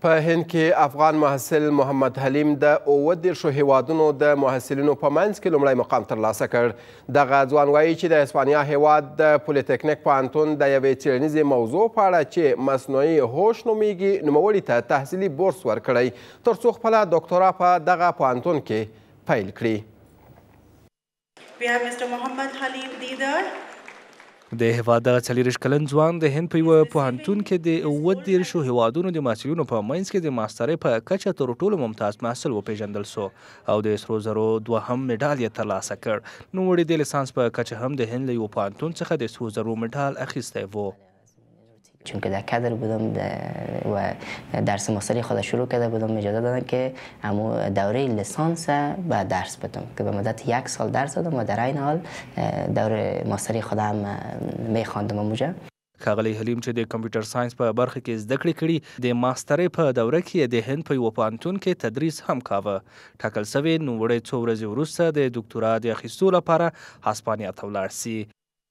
په هند کې افغان محصل محمد حلیم د اووه دېرشو هېوادونو د محصلینو په منځ کې لومړی مقام ترلاسه کړ. دغه ځوان وايي چې د اسپانیا هېواد د پولیتکنیک پوهنتون د یوې څېړنیزې موضوع په اړه چې مصنوعي هوش نومېږي نوموړي ته تحصیلي بورس ورکړی ترڅو خپله دوکتورا په دغه پوهنتون کې پیل کړي. We have Mr. Mohammad Halim Didar. د هېواد دغه څلېرویشت کلن ځوان د هند په یوه پوهنتون کې د اووه دېرشو هېوادونو د محصلینو په منځ کې د ماسترۍ په کچه تر ټولو ممتاز محصل وپېژندل سو او د سرو زرو دوهم مډال یې ترلاسه کړ. نوموړي د لیسانس په کچه هم د هند له یوه پوهنتون څخه د سرو زرو مډال اخیستی وو. چون که در کدر بودم و درس مستری خود شروع کرده بودم اجازه دادن که امو دوره لسانس به درس بدم که به مدت یک سال درس دادم و در این حال دوره مستری خود هم می خواندم اموجا ښاغلی حلیم چې د کمپیوټر ساینس په برخه کې زده کړې کړي، د ماسترۍ په دوره کې یې د هند په یوه پوهنتون کې تدریس هم کاوه. ټاکل شوې، نوموړی څو ورځې وروسته د دوکتورا د اخیستو لپاره هسپانیا ته ولاړ شي.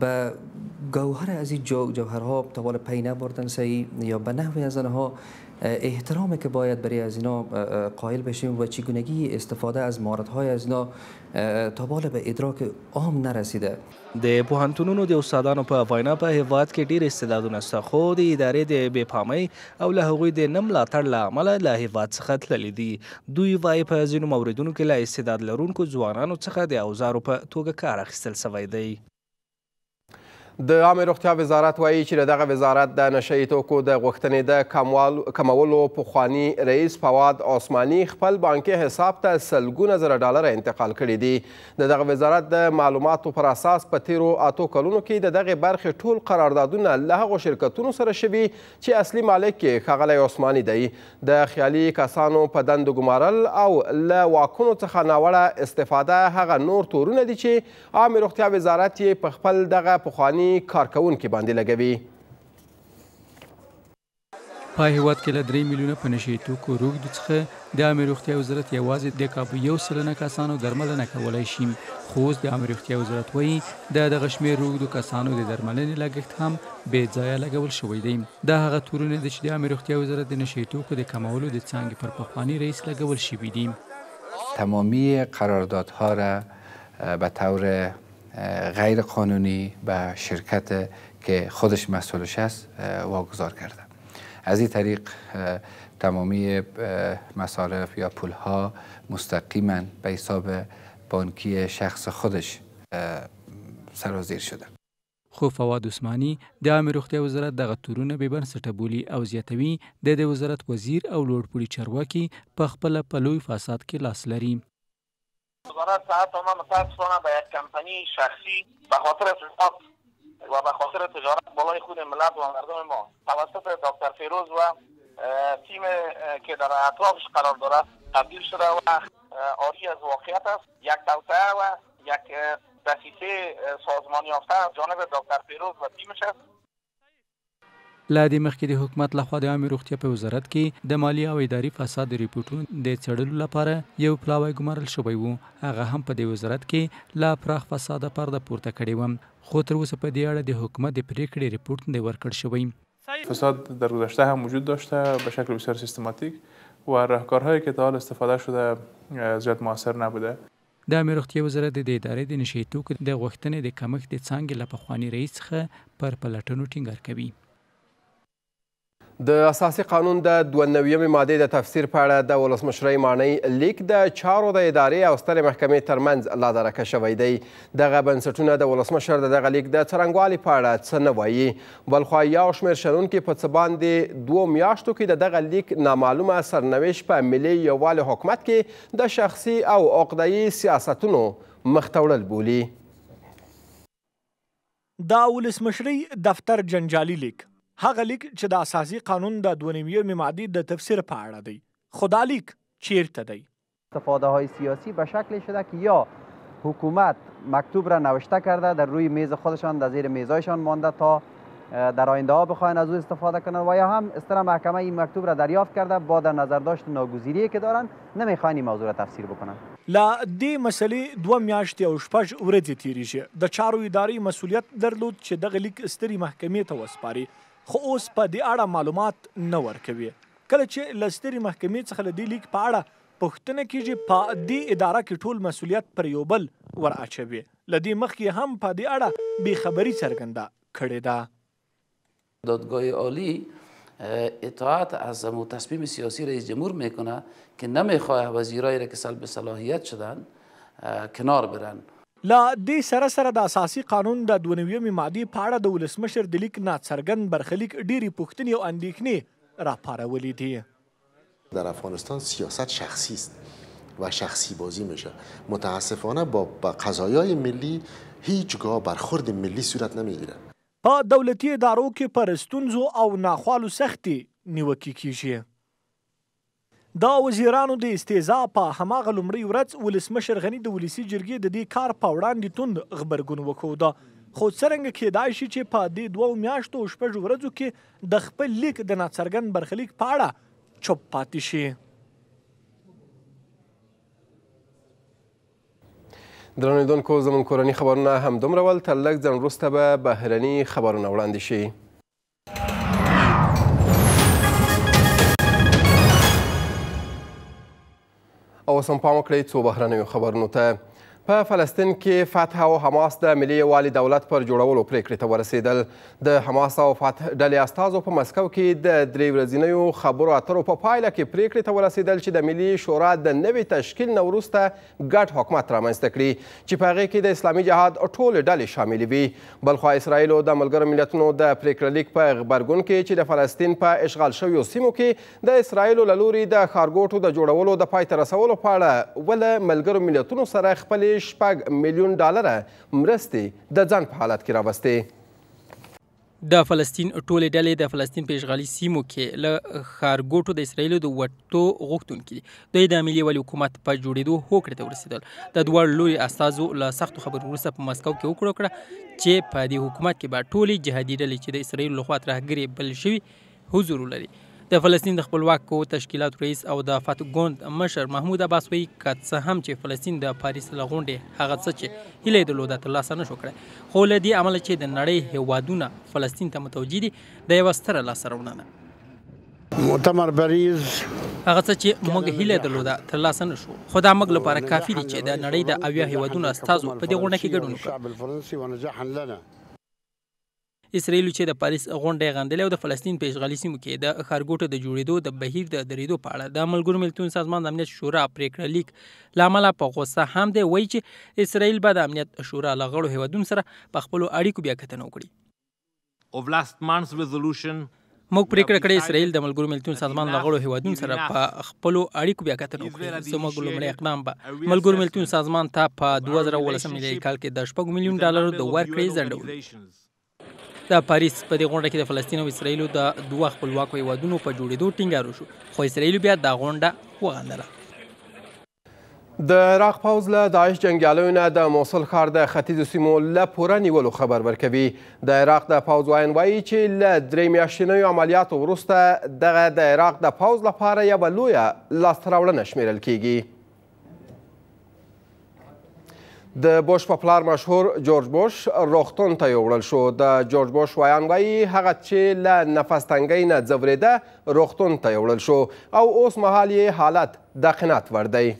به گوهر از این جوهرها تا والا پی نبردن سعی یا به نحوی از آنها احترام که باید برای از اینا قائل بشیم و چگونگی استفاده از مهارتهای از اینا تا بالا به ادراک عام نرسیده د پوهنتونونو د استادانو په وینا په هېواد کې ډېر استعدادونه شته خو د ادارې د بې پامۍ او له هغوی د نه ملاتړ له امله له هېواد څخه تللي دي. دوی وايي، په ځینو موردونو کې له استعداد لرونکو ځوانانو څخه د اوزارو په توګه کار اخیستل شوی دی. د عامې روغتیا وزارت وايي چې د دغه وزارت د نشه یي توکو د غوښتنې د کمولو پخواني رئیس فواد عثماني خپل بانکي حساب ته سلګونه زره ډالر انتقال کړي دي. د دغه وزارت د معلوماتو پر اساس په تیرو اتو کلونو کې د دغه برخې ټول قراردادونه له هغو شرکتونو سره شوي چي اصلي مالک يې ښاغلی عثماني دی، د خيالي کسانو په دندو ګمارل او له واکونو څخه ناوړه استفاده هغه نور تورونه دي چي عامې روغتيا وزارت يې په خپل دغه پخواني کارکوونکي باندي لګوي. په هېواد کې له درې میلیونه په نشه یي توکو روږدو څخه د عامې روغتیا وزارت یوازې د کابو یو سلنه کسانو درملنه کولای شي، خو اوس د عامې روغتیا وزارت وایي، د دغه شمېر روږدو کسانو د درملنې لګښت هم بې ځایه لګول شوی دی. دا هغه تورونه دي چې د عامې روغتیا وزارت د نشه يي توکو د کمولو د څانګې پر پخواني رئیس لګول شوي دي. تمامی قراردادها را به طور غیر قانونی به شرکت که خودش مسئولش است واگذار کرده. از این طریق تمامی مصارف یا پولها مستقیما به حساب بانکی شخص خودش سرازیر شده. خو فواد عثماني د عامې روغتیا وزارت دغه تورونه بې بنسټه بولي او زیاتوي، د دې وزارت وزیر او لوړ پوړي چارواکي په خپله په لوی فساد کې لاس لري. وزارت ساعت ما متاسفانه به یک کمپنی شخصی به خاطر فساد و به خاطر تجارت بالای خود ملت و مردم ما توسط دکتر فیروز و تیم که در اطرافش قرار دارد تبدیل شده و آری از واقعیت است یک توسعه و یک دسیسه سازمانی یافته از جانب دکتر فیروز و تیمش است له دې مخکې د حکومت لخوا د عامې روغتیا په وزارت کې د مالي او اداري فساد د رپوټونو د څېړلو لپاره یو پلاوی ګمارل شوی و، هغه هم په دې وزارت کې له پراخ فساده پرده پورته کړې وه، خو تر اوسه په دې اړه د حکومت د پرېکړې رپوټ نه دی ورکړ شوی. فساد در گذشته هم وجود داشته به شکل بسیار سیستماتیک و راهکارهایی که تا حال استفاده شده زیاد موثر نبوده. د عامې روغتیا وزارت د دې ادارې د نشه یي توکو د غوښتنې د کمښت د څانګې له پخواني رئیس څخه پر پلټنو ټینګار کوي. د اساسي قانون د دوه نویمې مادې د تفسیر په اړه د ولسمشرۍ ماڼۍ لیک د چارو د ادارې او سترې محکمې ترمنځ لا درکه شوی دی. دغه بنسټونه د ولسمشر د دغه لیک د څرنګوالي په اړه څه نه وایي. بلخوا یو شمېر شنونکي په څه باندې دوو میاشتو کې د دغه لیک نامعلومه سرنوشت په ملي یووالي حکومت کې د شخصي او عقده يي سياستونو مخته وړل بولي. د ولسمشرۍ دفتر جنجالي لیک، هغه لیک چې د اساسي قانون د دوه نیم یمې مادې د تفسیر په اړه دی، خو دا لیک چیرته دی؟ استفاده های سیاسی به شکلی شده که یا حکومت مکتوب را نوشته کرده در روی میز خودشان در زیر میزایشان مانده تا در آینده ها بخواین از او استفاده کنن و یا هم استرا محکمه این مکتوب را دریافت کرده با در نظر داشت ناگزیری که دارن نمیخواین این موضوع را تفسیر بکنن له دې مسلې دوه میاشتې او شپږ ورځې تیرې شي د چارو ادارې مسولیت درلود چې دغه لیک ستري محکمې ته وسپاري خو اوس په دې اړه معلومات نه ورکوي کله چې له ستري محکمې څخه له دې لیک په اړه پوښتنه کیږي په دې اداره کې ټول مسولیت پر یو بل ور اچوي له دې مخکې هم په دې اړه بې خبري څرګنده کړې ده. دادگاه عالی اطاعت از امو تصمیم سیاسی رئیس جمهور میکنه که نمیخواه وزیرایی را که سلب صلاحیت شدن کنار برن. له دې سره سره د اساسي قانون د دوه نویمې مادې په اړه د ولسمشر د لیک ناڅرګند برخلیک ډېرې پوښتنې او اندېښنې راپارولې دي. در افغانستان سیاست شخصی است و شخصی بازی میشه متاسفانه با قضایای ملی هیچگاه برخورد ملی صورت نمیگیره په دولتي ادارو کې پر ستونزو او ناخوالو سختې نیوکې کېږي. د وزیرانو د استیضاع په هماغه لومړۍ ورځ ولسمشر غني د ولسي جرګې د دې کار په وړاندې توند غبرګون وښود، خو څرنګه کېدای شي چې په دې دوو میاشتو او شپږو ورځو کې د خپل لیک د ناڅرګند برخلیک په اړه چوپ پاتې شي. درنویدونکو زمون کورنی خبرونه هم دومره ول تر لږ ځنډ وروسته به بهرني خبرونه وړاندې شي اوس هم پام وکړئ څو بهرنیو خبرونو ته په فلسطین کې فتح او حماس د ملي یووالي دولت پر جوړولو پریکړې ته ورسېدل د حماس او فتح ډلې استازو په مسکو کې د درې ورځینیو خبرو اترو په پایله کې پریکړې ته ورسېدل چې د ملي شورا د نوي تشکیل نه وروسته ګډ حکومت رامنځته کړي چې په هغې کې د اسلامي جهاد ټولې ډلې شاملې وي بلخوا اسرائیلو د ملګرو ملتونو د پریکړه لیک په غبرګون کې چې د فلسطین په اشغال شویو سیمو کې د اسراییلو له لوري د ښارګوټو د جوړولو د پای ته رسولو په اړه و له ملګرو ملتونو سره خپلې شپږ میلیون ډالره مرستې د ځنډ په حالت کې راوستې. د فلسطین ټولې ډلې د فلسطین په اشغالي سیمو کې له ښارګوټو د اسراییلو د وتو غوښتونکي دي. دوی د ملي یووالي حکومت په جوړېدو هوکړې ته ورسېدل. د دواړو لوري استازو له سختو خبرو وروسته په مسکو کې هوکړه وکړه چې په دې حکومت کې به ټولې جهادي ډلې چې د اسراییلو لخوا ترهګرې بلل شوي، حضور ولري. د فلسطین د خپلواکو تشکیلاتو رئیس او د فتح ګوند مشر محمود عباس وایي، که څه هم چې فلسطین د پاریس له غونډې هغه څه چې هیله یې درلوده ترلاسه نه شو کړای، خو له دې امله چې د نړۍ هېوادونه فلسطین ته متوجه دي، دا یوه ستره لاسته راوړنه ده. مؤتمر بریز. هغه څه چې موږ هیله یې درلوده ترلاسه نه شو، خو دا موږ لپاره کافي دي چې د نړۍ د اویا هېوادونو استازو په دې غونډه کې ګډون وکړي. اسراییل چې د پاریس غونډه یې غندلې او د فلسطین په اشغالي سیمو کې د ښارګوټو د جوړېدو د بهیر د درېدو په اړه د ملګرو ملتونو سازمان د امنیت شورا پریکړه لیک له امله په غوسه هم دی وایي چې اسراییل به د امنیت شورا له غړو هیوادونو سره په خپلو اړیکو بیا کتنه وکړي. اوولس مانس ریزولوشن موږ پریکړه کړې اسرائیل د ملګرو ملتونو سازمان له غړو هیوادونو سره په خپلو اړیکو بیا کتنه وکړي زموږ لومړی اقدام به ملګرو ملتونو سازمان ته په 2019 میلادي کال کې د شپږ میلیون ډالرو د ورکړې ځنډول د پاریس په دې غونډه کې د فلسطین او اسرائیل د دوه خپلواکو هیوادونو په جوړېدو ټینګار وشو خو اسرائیل بیا دا غونډه وغندله د عراق پوځ له داعش جنګیالیو نه د موصل ښار د ختیځو سیمو له پوره نیولو خبر ورکوي د عراق د پوځ واین وایي چې له درې میاشتنیو عملیاتو وروسته دغه د عراق د پوځ لپاره یوه لویه لاسته راوړنه شمیرل کیږي د بوش په پلار مشهور جورج بوش روغتون ته یوړل شو د جورج بوش ویان وایي هغه چې له نفس تنګۍ نه ځورېده روغتون ته یوړل شو او اوس مهال یې حالت دقناعت وړ دی.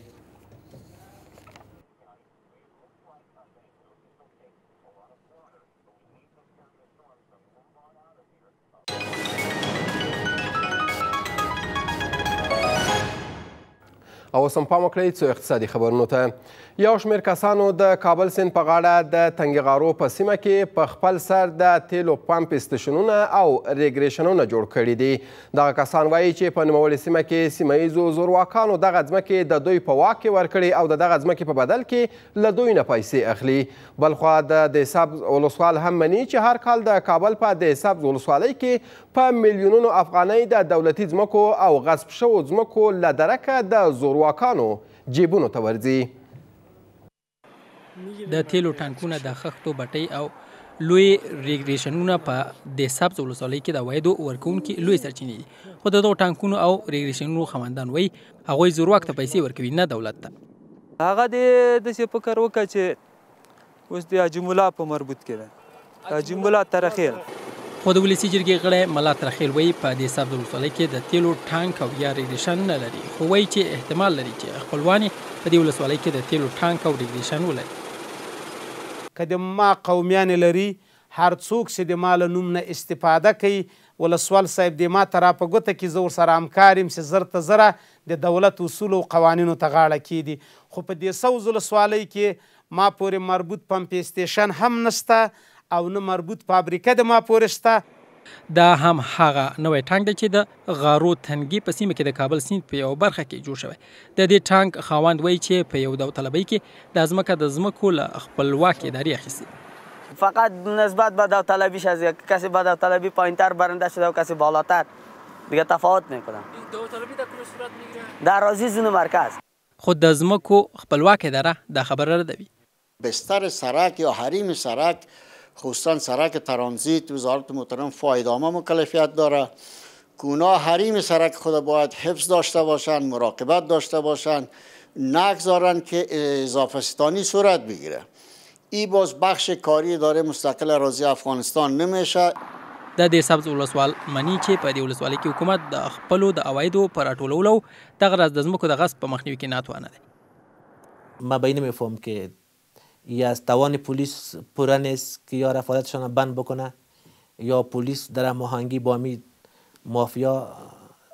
او اوس هم پام وکړئ څو اقتصادي خبرونو ته. یو شمېر کسانو د کابل سیند په غاړه د تنګیغارو په سیمه کې په خپل سر د تیلو پمپ استشنونه او ریګریشنونه جوړ کړي دي دغه کسان وایي چې په نوموړې سیمه کې سیمه ییزو زورواکانو دغه ځمکې د دوی په واک کې ورکړي او د دغه ځمکې په بدل کې له دوی نه پیسې اخلي بلخوا د دې سبز ولسوال هم مني چې هر کال د کابل په دې سبز ولسوالۍ کې په میلیونونو افغانۍ د دولتي ځمکو او غصب شوو ځمکو له درکه د زورواکانو جېبونو ته ورځي. د تېلو ټانکونه، د خښتو بټۍ او لوی ریګریشنونه په د سبز ولسوالۍ کې د عوایدو ورکوونکي لوی سرچینې دي خو د دغو ټانکونو او ریګریشنونو خواندان وایي هغوی زورواک ته پیسې ورکوي نه دولت ته هغه دې داسې فکر وکړه چې اوس د حاجي ملا په مربوط کې ده د حاجي ملا ترخیل خو د ولسی جرګې غړی ملا ترخیل وایي په دې سر د ولسوالۍ کې د تیلو ټانک او یا ریګریشن نه لري خو وایي چې احتمال لري چې خپلوان په دې ولسوالۍ کې د تیلو ټانک او ریګریشن ولري. که د ما قومیان لري هر څوک چې د ما له نوم نه استفاده کوي ولسوال صاحب دې ما ته را په ګوته کړي زه ورسره همکار یم چې زر ته زره د دولت اصولو او قوانینو ته غاړه کیږدي خو په دې سوز ولسوالۍ کې ما پورې مربوط پمپې ستېشن هم نسته او نه مربوط فابریکه د ما پورې سته. دا هم هغه نوی ټانک دی چې د غارو تنګي په سیمه کې د کابل سیند په یوه برخه کې جوړ شوی. د دې ټانک خاوند وایي چې په یو داوطلبۍ کې دا ځمکه د ځمکو له خپلواکې ادارې اخیستې. فقط نسبت به داوطلبیش است یا کسی به داوطلبی پایینتر برنده شده و کسی بالاتر دیگه تفاوت نمیکنه. داوطلبی در کدوم صورت میگیره؟ در راضی زون مرکز. خو د ځمکو خپلواکه اداره دا خبره ردوي. بستر سرک یا حریم سرک خصوصا سرک ترانزیت وزارت محترم فا ادامه مکلفیت داره که اونا حریم سرک خود باید حفظ داشته باشند مراقبت داشته باشند نگذارند که اضافه ستانی صورت بگیره ای باز بخش کاری اداره مستقل اراضی افغانستان نمیشه. د دې سبز ولسوال مني چې په دې ولسوالۍ کې حکومت د خپلو د عوایدو په راټولولو او دغه راز د ځمکو د غصب په مخنیوي کې ناتوانه دی. ما به اینمی فهم که ای از توان پولیس پوره نیست که یا رفالتشان بند بکنه یا پولیس در هماهنگی با می مافیا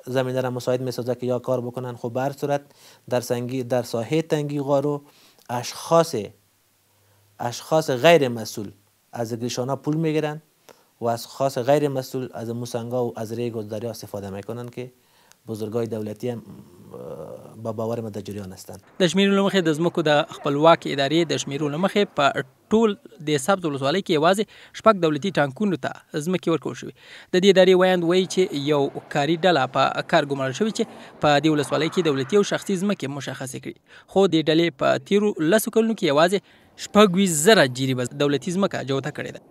زمینه را مساعد می سازه که یا کار بکنن خو به هر صورت در سنگی در ساحه تنگی غارو اشخاص اشخاص غیر مسئول از زگریشانا پول میگیرند و اشخاص غیر مسئول از موسنگا و از ریگ و دریا استفاده میکنند که بزرگای دولتی هم با باور ما در جریان هستند. د شمېرو له مخې د ځمکو د خپلواکې ادارې د شمېرو له مخې په ټول د سبز ولسوالۍ کې یوازې شپږ دولتي ټانکونو ته ځمکې ورکول شوې. د دې ادارې ویاند وایي چې یو کاري ډله په کار ګمارل شوې چې په دې ولسوالۍ کې دولتي او شخصي ځمکې مشخصې کړي. خو دې ډلې په تېرو لسو کلونو کې یوازې شپږ ویشت زره جریبه دولتي ځمکه جوته کړې ده.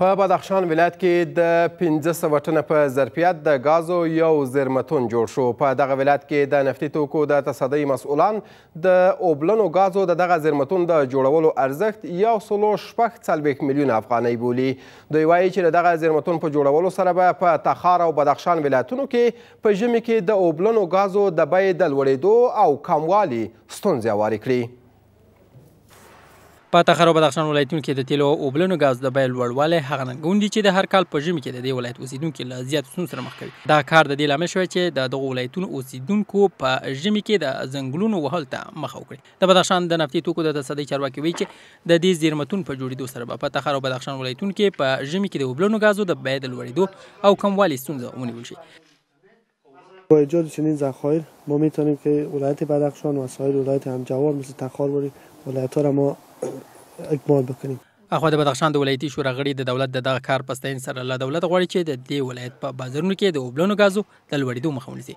په بدخشان ولایت کې د پنځه سوه ټنه په ظرفیت د ګازو یو زیرمتون جوړ شو. په دغه ولایت کې د نفتي توکو د تصدۍ مسؤلان د اوبلنو ګازو د دغه زیرمتون د جوړولو ارزښت یو سلو شپږ څلوېښت میلیون افغانۍ بولي. دوی وایي چې د دغه زیرمتون په جوړولو سره به په تخار او بدخشان ولایتونو کې په ژمي کې د اوبلنو ګازو د بیې د لوړېدو او کموالي ستونزې اوارې کړي. په تخار او بدخشان ولایتونو کې د تیلو او اوبلنو ګازو د بیې لوړوالی هغه ننګونې دي چې د هر کال په ژمي کې د دې ولایت اوسېدونکي له زیاتو ستونزو سره مخ کوي. دا کار د دې لامل شوی چې د دغو ولایتونو اوسېدونکو په ژمي کې د ځنګلونو وهلو ته مخه وکړي. د بدخشان د نفتي توکو د تصدۍ چارواکي وایي چې د دې زیرمتون په جوړېدو سره به په تخار او بدخشان ولایتونو کې په ژمي کې د اوبلنو ګازو د بیې د لوړېدو او کموالي ستونزه ونیول شي. با ایجاد چنین ذخایر ما میتوانیم که ولایت بدخشان و سایر ولایت همجوار مثل تخار و ولایتها را ما اکمال بکنیم. اخوا د بدخشان د ولایتي شورا غړي د دولت د دغه کار په ستاینې سره له دولته غواړي چې د دې ولایت په بازارونو کې د اوبلنو ګازو د لوړېدو مخه ونیسي.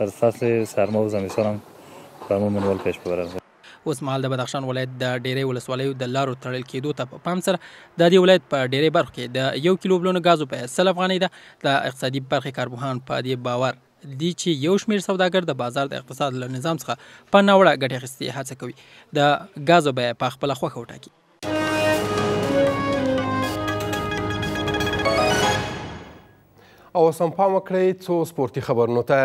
از فصل سرما و زمستان هم فرمون منوال پیش ببرند اوسمهال د بدخشان ولایت د ډېری ولسوالیو د لارو تړل کېدو ته په پام سره د دې ولایت په ډېری برخو کې د یو کیلو بلونو ګازو بیه سل افغانۍ ده. د اقتصادي برخې کارپوهان په دې باور دي چې یو شمېر سوداګر د بازار د اقتصاد له نظام څخه په ناوړه ګټې اخیستې هڅه کوي د ګازو بیه په خپله خوښه وټاکي. او اوس هم پام وکړئ څو سپورتي خبرونو ته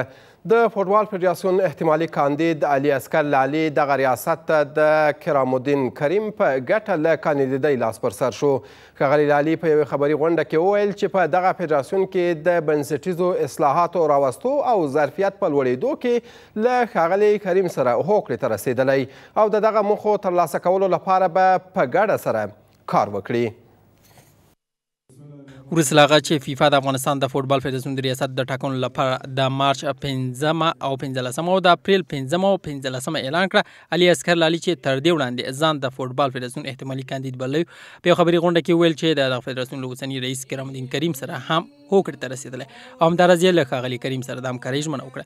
د فوټبال فدراسیون احتمالي کاندید علي اسکر لالي دغه ریاست ته د کرام الدین کریم په ګټه له کاندیدۍ لاس پر سر شو ښاغلي لالي په یوې خبري غونډه کې وویل چې په دغه فدراسیون کې د بنسټیزو اصلاحاتو راوستو او ظرفیت په لوړېدو کې له ښاغلي کریم سره هوکړې ته رسېدلی او د دغه موخو ترلاسه کولو لپاره به په ګډه سره کار وکړي. وروسته له هغه چې فیفا د افغانستان د فوټبال فدراسیون د ریاست د ټاکنو لپاره د مارچ پنځمه او پنځلسمه او د اپریل پنځمه او پنځلسمه اعلان کړه علي اصغر لالي چې تر دې وړاندې ځان د فوټبال فدراسیون احتمالي کاندید بللی په یوه خبري غونډه کې ویل چې د دغه فدراسیون له اوسني رئیس کرام الدین کریم سره هم هوکړې ته رسېدلی او همداراز یې له ښاغلي کریم سره د همکارۍ ژمنه وکړه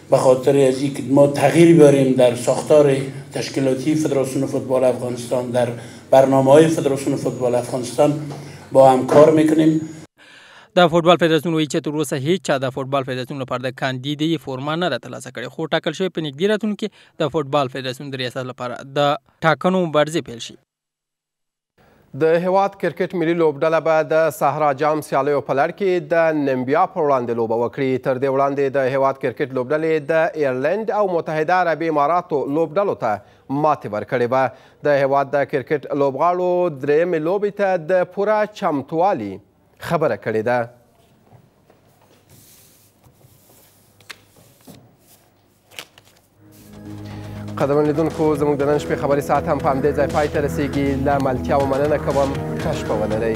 به خاطر از این که ما تغییر بیاریم در ساختار تشکیلاتی فدراسیون فوتبال افغانستان در برنامه های فدراسیون فوتبال افغانستان با هم کار میکنیم د فوټبال فدراسیون وایي چې تر اوسه هیڅ چا د فوټبال فدراسیون لپاره د کاندیدې فورمه نه ده ترلاسه کړې خو ټاکل شوې په نږدې راتلونکي کې د فوټبال فدراسیون د ریاست لپاره د ټاکنو مبارزې پیل شي د هېواد کرکټ ملي لوبډله به د صحرا جام سیالیو په لړ کې د نمبیا پر وړاندې لوبه وکړي تر دې وړاندې د هېواد کرکټ لوبډلې د ایرلند او متحده عربي اماراتو لوبډلو ته ماتې ورکړې به د هېواد د کرکټ لوبغاړو درېیمې لوبې ته د پوره چمتووالي خبره کړې ده قدرمن لیدونکو زموږ د نن شپې خبري ساعت هم په همدې ځای پای ته رسیږي له ملتیاو مننه کوم ښه شپه ولرئ